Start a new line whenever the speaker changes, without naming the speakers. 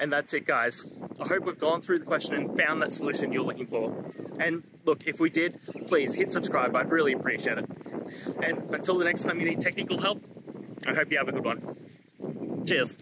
And that's it, guys. I hope we've gone through the question and found that solution you're looking for. And look, if we did, please hit subscribe. I'd really appreciate it. And until the next time you need technical help, I hope you have a good one. Cheers.